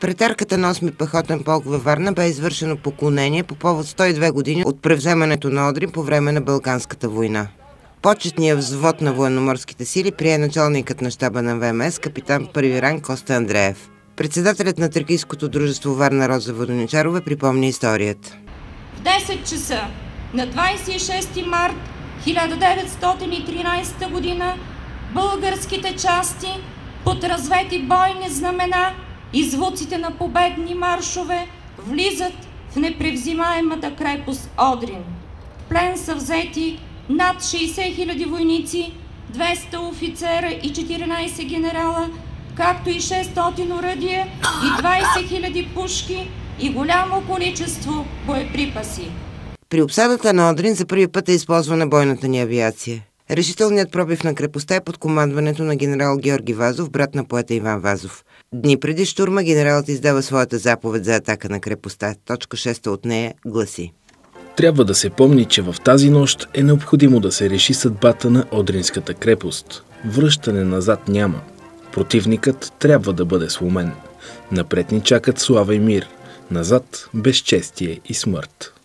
претарката на 8 пехотен полк във Варна бе извършено поклонение по повод 102 години от превземането на Одрин по време на Балканската война. Почетният взвод на военноморските сили прие началникът на щаба на ВМС, капитан първи ранг Коста Андреев. Председателят на Тракийското дружество Варна Роза Водоничарова припомни историята. В 10 часа на 26 март 1913 година българските части под развети бойни знамена и звуците на победни маршове влизат в непревзимаемата крепост Одрин. В плен са взети над 60 000 войници, 200 офицера и 14 генерала, както и 600 оръдия и 20 000 пушки и голямо количество боеприпаси. При обсадата на Одрин за първи път е използвана бойната ни авиация. Решителният пробив на крепостта е под командването на генерал Георги Вазов, брат на поета Иван Вазов. Дни преди штурма генералът издава своята заповед за атака на крепостта. Точка 6 от нея гласи. Трябва да се помни, че в тази нощ е необходимо да се реши съдбата на Одринската крепост. Връщане назад няма. Противникът трябва да бъде сломен. Напред ни чакат слава и мир. Назад безчестие и смърт.